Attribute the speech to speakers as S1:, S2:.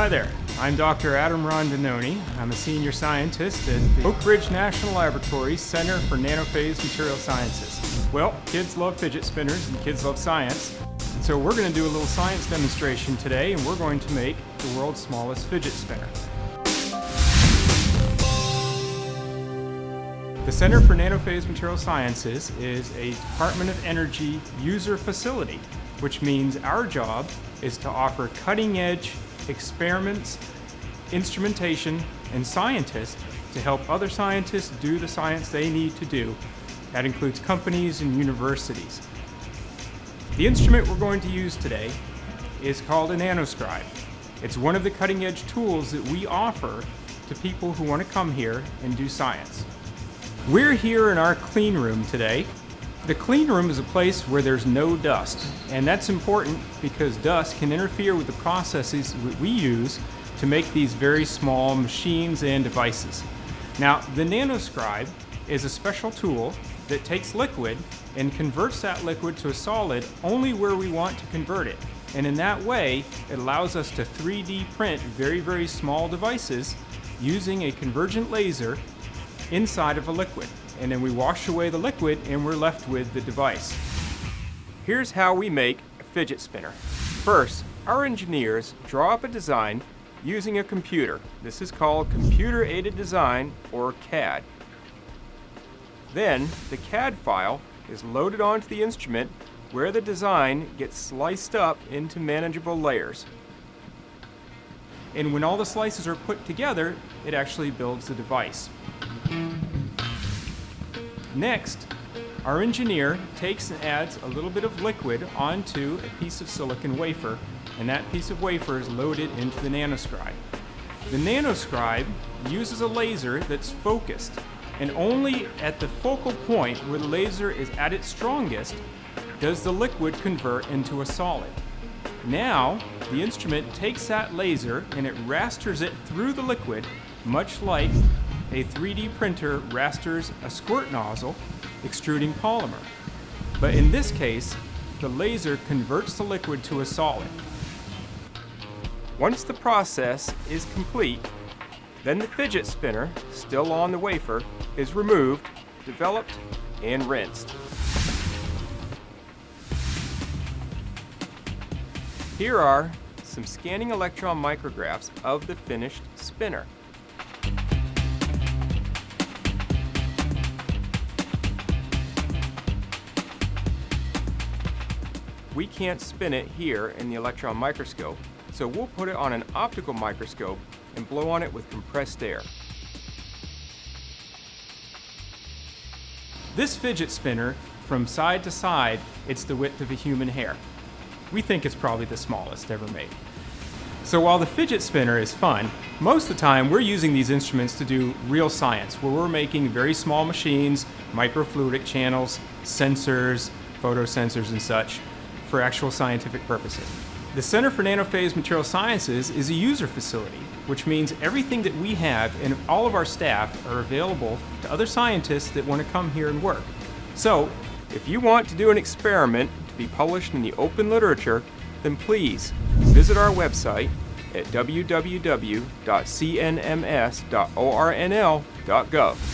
S1: Hi there, I'm Dr. Adam Rondinone. I'm a senior scientist at the Oak Ridge National Laboratory Center for Nanophase Material Sciences. Well, kids love fidget spinners and kids love science. So we're going to do a little science demonstration today and we're going to make the world's smallest fidget spinner. The Center for Nanophase Material Sciences is a Department of Energy user facility, which means our job is to offer cutting edge experiments, instrumentation, and scientists to help other scientists do the science they need to do. That includes companies and universities. The instrument we're going to use today is called a nanoscribe. It's one of the cutting edge tools that we offer to people who want to come here and do science. We're here in our clean room today. The clean room is a place where there's no dust, and that's important because dust can interfere with the processes we use to make these very small machines and devices. Now, the nanoscribe is a special tool that takes liquid and converts that liquid to a solid only where we want to convert it. And in that way, it allows us to 3D print very, very small devices using a convergent laser inside of a liquid. And then we wash away the liquid and we're left with the device. Here's how we make a fidget spinner. First, our engineers draw up a design using a computer. This is called Computer Aided Design or CAD. Then, the CAD file is loaded onto the instrument where the design gets sliced up into manageable layers. And when all the slices are put together, it actually builds the device. Next, our engineer takes and adds a little bit of liquid onto a piece of silicon wafer, and that piece of wafer is loaded into the nanoscribe. The nanoscribe uses a laser that's focused, and only at the focal point where the laser is at its strongest does the liquid convert into a solid. Now, the instrument takes that laser and it rasters it through the liquid, much like a 3D printer rasters a squirt nozzle extruding polymer. But in this case, the laser converts the liquid to a solid. Once the process is complete, then the fidget spinner, still on the wafer, is removed, developed, and rinsed. Here are some scanning electron micrographs of the finished spinner. We can't spin it here in the electron microscope, so we'll put it on an optical microscope and blow on it with compressed air. This fidget spinner, from side to side, it's the width of a human hair. We think it's probably the smallest ever made. So while the fidget spinner is fun, most of the time we're using these instruments to do real science, where we're making very small machines, microfluidic channels, sensors, photosensors and such, for actual scientific purposes. The Center for Nanophase Material Sciences is a user facility, which means everything that we have and all of our staff are available to other scientists that want to come here and work. So, if you want to do an experiment to be published in the open literature, then please visit our website at www.cnms.ornl.gov.